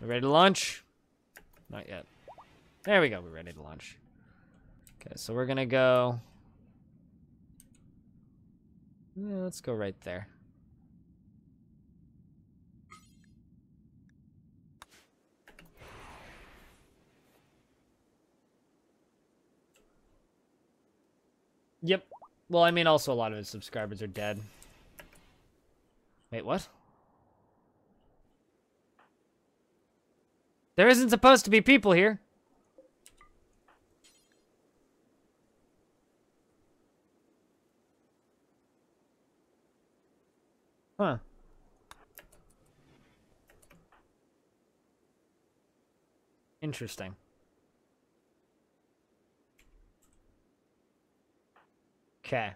We ready to launch? Not yet. There we go. We're ready to launch. Okay, so we're gonna go. Yeah, let's go right there. Yep. Well, I mean, also a lot of his subscribers are dead. Wait, what? There isn't supposed to be people here. Huh. Interesting. Okay.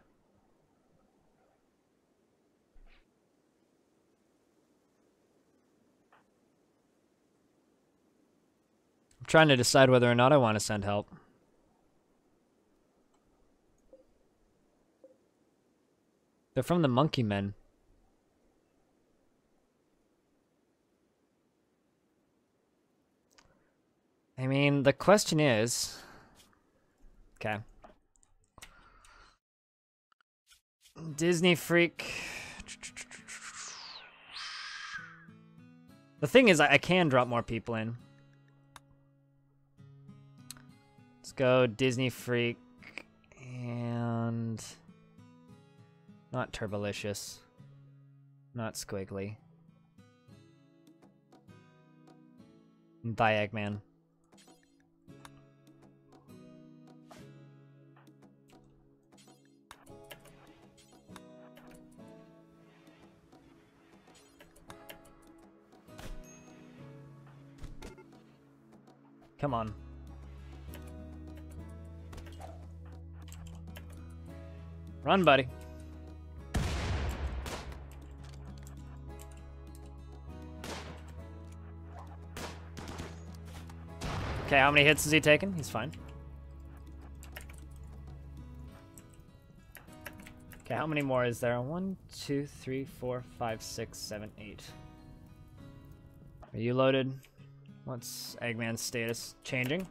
Trying to decide whether or not I want to send help. They're from the Monkey Men. I mean, the question is... Okay. Disney Freak... The thing is, I, I can drop more people in. Let's go Disney Freak and not Turbolicious, not Squiggly, and Eggman. Come on. Run, buddy. Okay, how many hits has he taken? He's fine. Okay, how many more is there? One, two, three, four, five, six, seven, eight. Are you loaded? What's Eggman's status? Changing?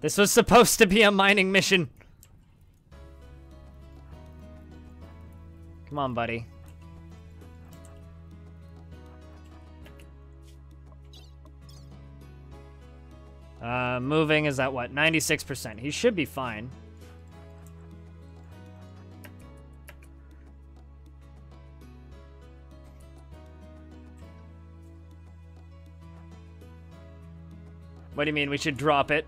This was supposed to be a mining mission. Come on, buddy. Uh, moving is at what? 96%. He should be fine. What do you mean we should drop it?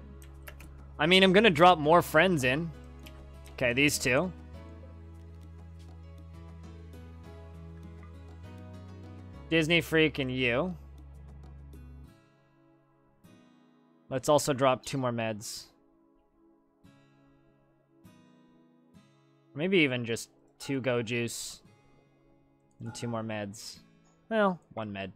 I mean, I'm gonna drop more friends in. Okay, these two. Disney Freak and you. Let's also drop two more meds. Maybe even just two Go Juice and two more meds. Well, one med.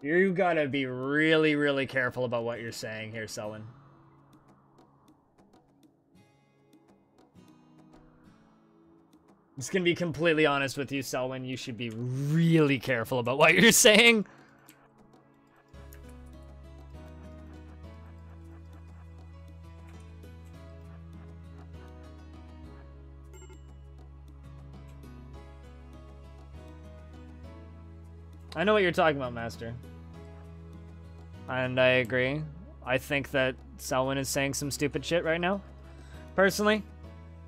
You gotta be really, really careful about what you're saying here, Selwyn. I'm just gonna be completely honest with you, Selwyn. You should be really careful about what you're saying. I know what you're talking about, Master. And I agree. I think that Selwyn is saying some stupid shit right now, personally.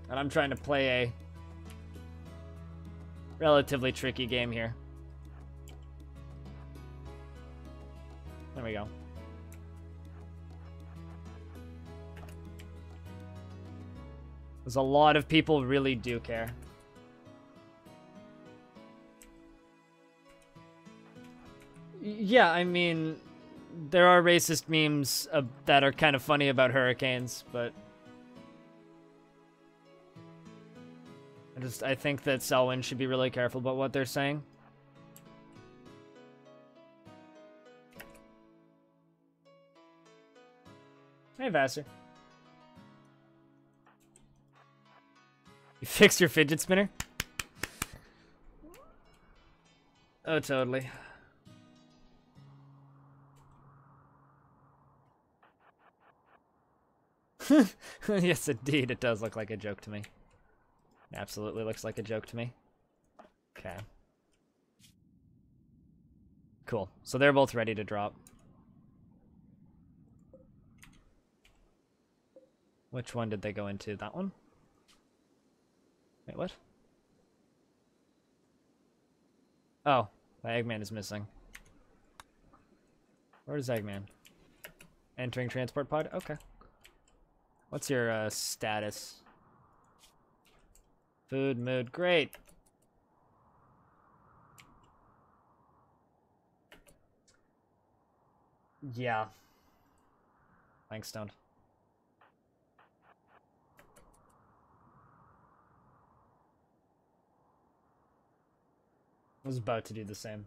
And I'm trying to play a relatively tricky game here. There we go. There's a lot of people really do care. Yeah, I mean, there are racist memes uh, that are kind of funny about hurricanes, but I just I think that Selwyn should be really careful about what they're saying. Hey, Vassar. You fixed your fidget spinner? Oh, totally. yes, indeed, it does look like a joke to me. Absolutely looks like a joke to me. Okay. Cool. So they're both ready to drop. Which one did they go into? That one? Wait, what? Oh, my Eggman is missing. Where's Eggman? Entering transport pod? Okay. What's your uh, status? Food, mood, great. Yeah. Thanks, Stone. I was about to do the same.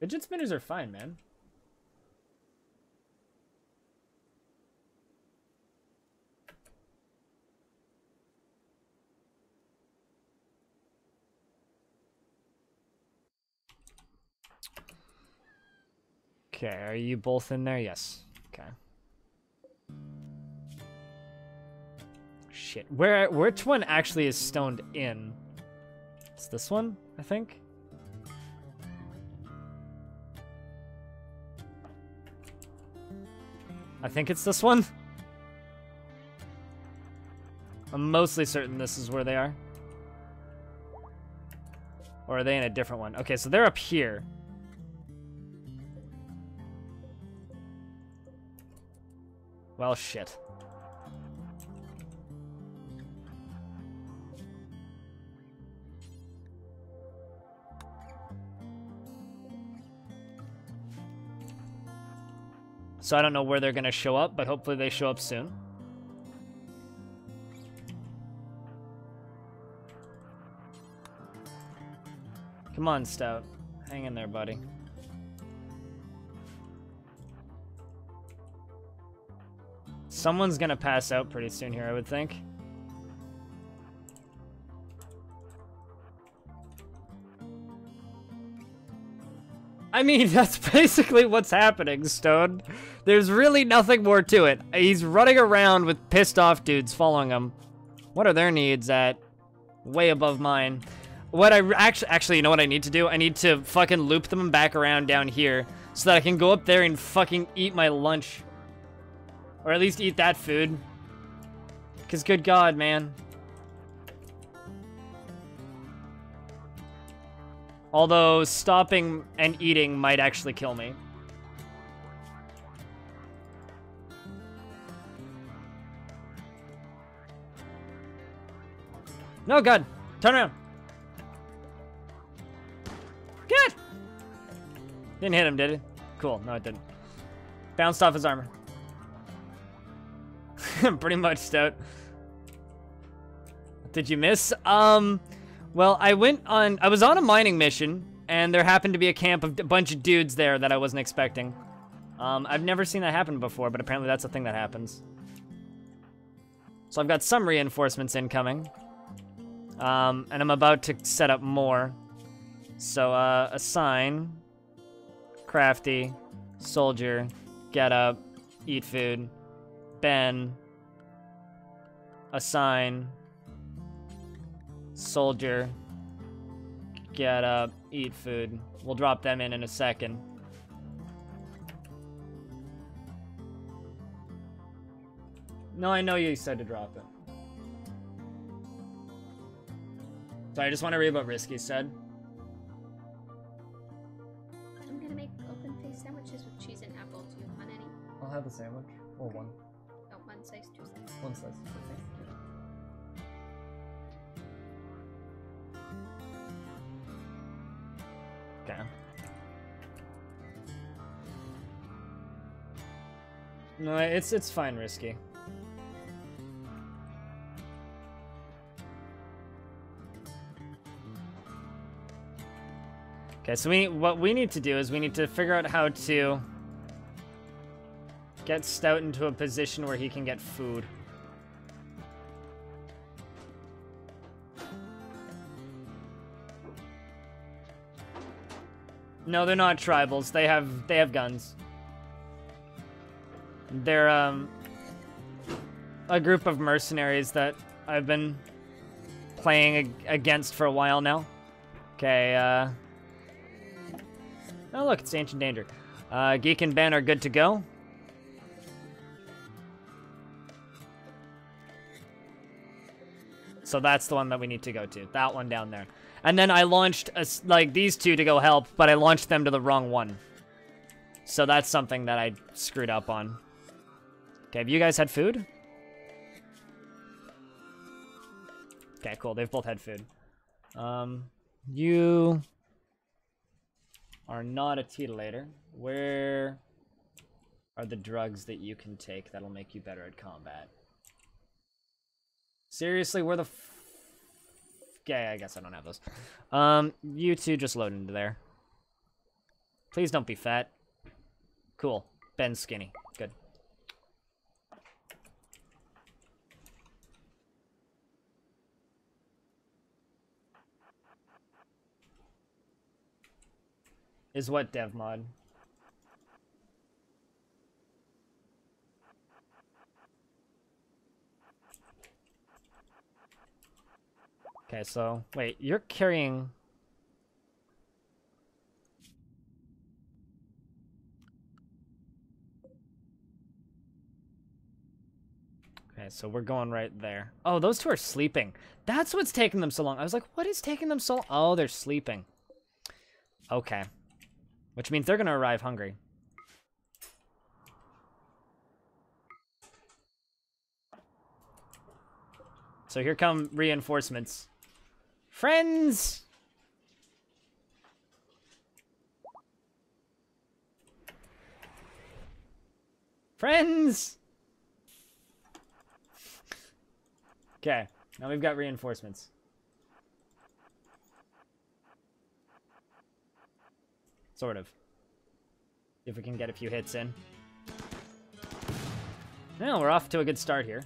Fidget spinners are fine, man. Okay, are you both in there? Yes. Okay. Shit. Where which one actually is stoned in? It's this one, I think. I think it's this one. I'm mostly certain this is where they are. Or are they in a different one? Okay, so they're up here. Well, shit. So I don't know where they're going to show up, but hopefully they show up soon. Come on, Stout. Hang in there, buddy. Someone's gonna pass out pretty soon here, I would think. I mean, that's basically what's happening, Stone. There's really nothing more to it. He's running around with pissed off dudes following him. What are their needs at? Way above mine. What I actually, actually, you know what I need to do? I need to fucking loop them back around down here so that I can go up there and fucking eat my lunch. Or at least eat that food. Because good God, man. Although stopping and eating might actually kill me. No, God. Turn around. Good. Didn't hit him, did it? Cool. No, it didn't. Bounced off his armor. Pretty much stout. Did you miss? Um, well, I went on, I was on a mining mission, and there happened to be a camp of a bunch of dudes there that I wasn't expecting. Um, I've never seen that happen before, but apparently that's a thing that happens. So I've got some reinforcements incoming. Um, and I'm about to set up more. So, uh, assign, crafty, soldier, get up, eat food, Ben, assign, soldier, get up, eat food. We'll drop them in in a second. No, I know you said to drop it. So I just want to read what Risky said. I'm gonna make open face sandwiches with cheese and apple. Do you want any? I'll have the sandwich. Or one. Oh, one slice, two slices. One slice. No, it's it's fine, risky. Okay, so we what we need to do is we need to figure out how to get Stout into a position where he can get food. No, they're not tribals. They have they have guns. They're um a group of mercenaries that I've been playing ag against for a while now. Okay, uh Oh look, it's Ancient Danger. Uh, Geek and Ben are good to go. So that's the one that we need to go to. That one down there. And then I launched, a, like, these two to go help, but I launched them to the wrong one. So that's something that I screwed up on. Okay, have you guys had food? Okay, cool. They've both had food. Um, you are not a teetotaler. Where are the drugs that you can take that'll make you better at combat? Seriously, where the f Yeah, I guess I don't have those. Um, you two just load into there. Please don't be fat. Cool. Ben's skinny. Good. Is what dev mod? Okay, so wait, you're carrying Okay, so we're going right there. Oh, those two are sleeping. That's what's taking them so long. I was like, what is taking them so long? Oh, they're sleeping. Okay. Which means they're going to arrive hungry. So here come reinforcements. Friends! Friends! Okay, now we've got reinforcements. Sort of. If we can get a few hits in. Well, we're off to a good start here.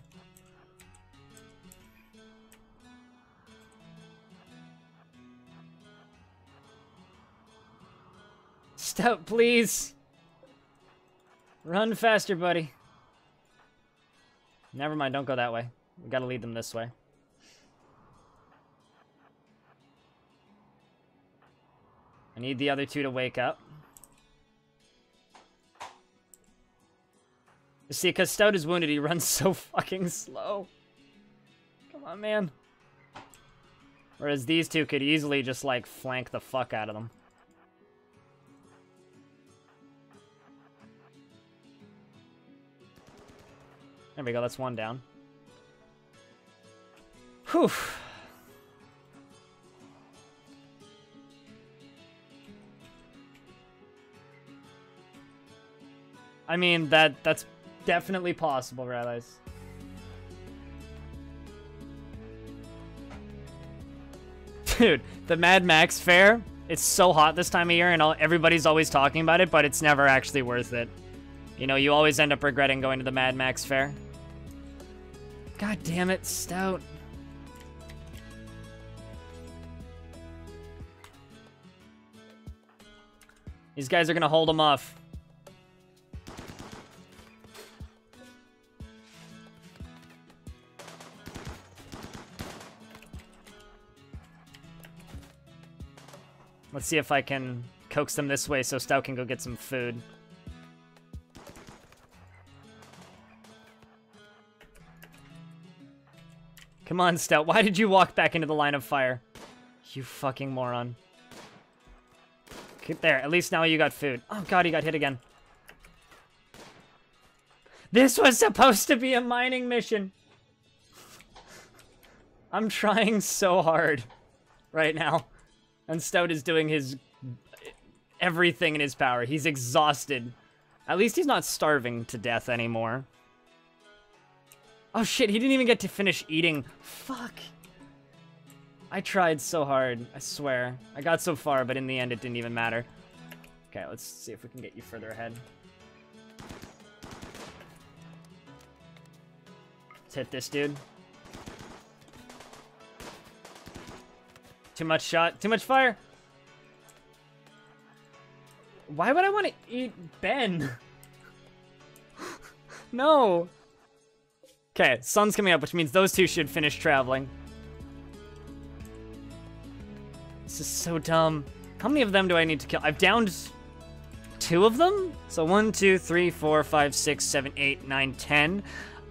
Stout, please. Run faster, buddy. Never mind, don't go that way. We gotta lead them this way. I need the other two to wake up. See, because Stout is wounded, he runs so fucking slow. Come on, man. Whereas these two could easily just, like, flank the fuck out of them. There we go, that's one down. Whew. I mean, that that's definitely possible, Rallies. Dude, the Mad Max fair, it's so hot this time of year and all, everybody's always talking about it, but it's never actually worth it. You know, you always end up regretting going to the Mad Max fair. God damn it, Stout. These guys are gonna hold them off. Let's see if I can coax them this way so Stout can go get some food. Come on, Stout. Why did you walk back into the line of fire? You fucking moron. There, at least now you got food. Oh god, he got hit again. This was supposed to be a mining mission. I'm trying so hard right now. And Stout is doing his everything in his power. He's exhausted At least he's not starving to death anymore. Oh shit, he didn't even get to finish eating. Fuck. I tried so hard, I swear. I got so far, but in the end it didn't even matter. Okay, let's see if we can get you further ahead. Let's hit this dude. Too much shot, too much fire. Why would I want to eat Ben? no. Okay, sun's coming up, which means those two should finish traveling. This is so dumb. How many of them do I need to kill? I've downed two of them? So one, two, three, four, five, six, seven, eight, nine, ten.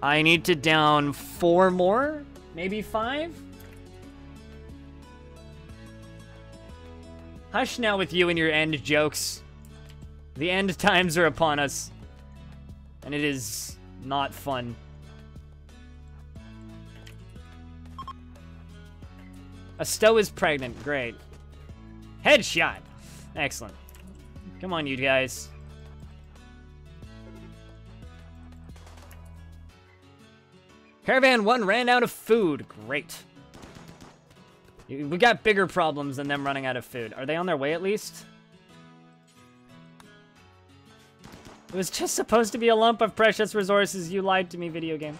I need to down four more? Maybe five? Hush now with you and your end jokes. The end times are upon us. And it is not fun. A Stowe is pregnant. Great. Headshot. Excellent. Come on, you guys. Caravan 1 ran out of food. Great. We got bigger problems than them running out of food. Are they on their way at least? It was just supposed to be a lump of precious resources. You lied to me, video game.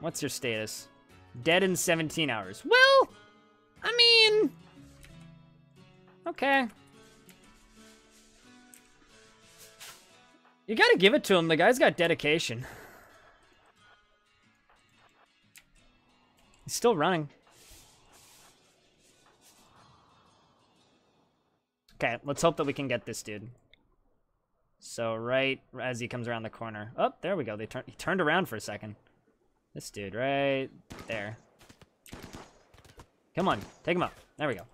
What's your status? Dead in 17 hours. Well, I mean... Okay. You gotta give it to him. The guy's got dedication. He's still running. Okay, let's hope that we can get this dude. So right as he comes around the corner. Oh, there we go. They turned he turned around for a second. This dude right there. Come on, take him up. There we go.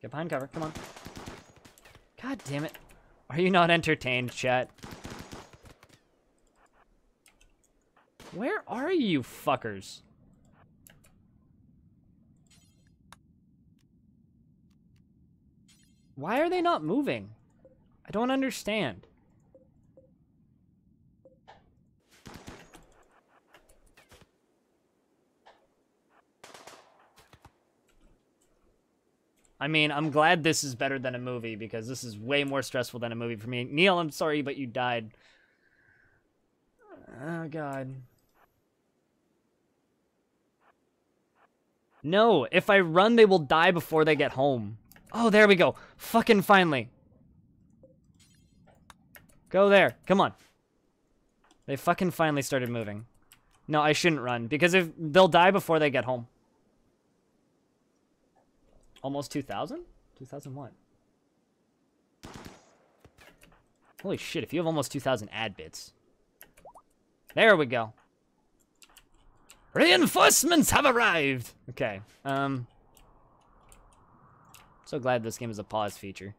Get behind cover, come on. God damn it. Are you not entertained, chat? Where are you fuckers? Why are they not moving? I don't understand. I mean, I'm glad this is better than a movie because this is way more stressful than a movie for me. Neil, I'm sorry, but you died. Oh, God. No, if I run, they will die before they get home. Oh, there we go. Fucking finally. Go there. Come on. They fucking finally started moving. No, I shouldn't run because if they'll die before they get home. Almost 2,000? 2,000 what? Holy shit, if you have almost 2,000 ad bits. There we go. Reinforcements have arrived! Okay, um... So glad this game is a pause feature.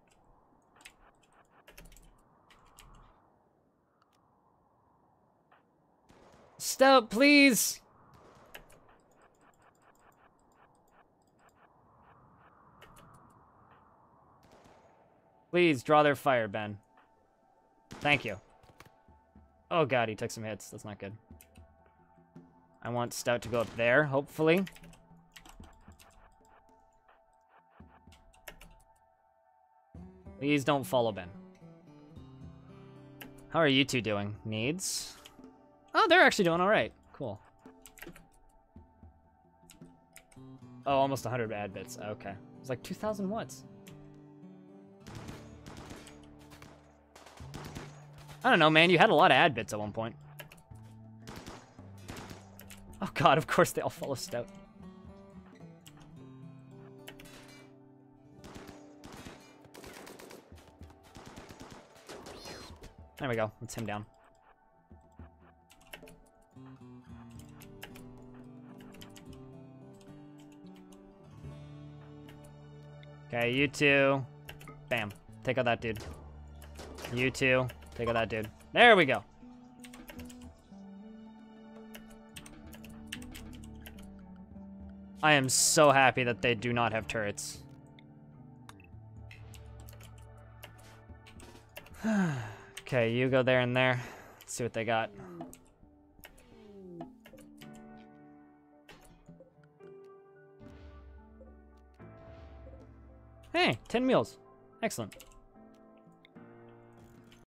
Stop, please! Please, draw their fire, Ben. Thank you. Oh god, he took some hits. That's not good. I want Stout to go up there, hopefully. Please don't follow Ben. How are you two doing? Needs? Oh, they're actually doing alright. Cool. Oh, almost 100 ad bits. Okay. It's like 2,000 watts. I don't know, man. You had a lot of ad bits at one point. Oh god, of course they all follow Stout. There we go. That's him down. Okay, you two. Bam. Take out that dude. You two. Take out that dude. There we go. I am so happy that they do not have turrets. okay, you go there and there. Let's see what they got. Hey, 10 meals. Excellent.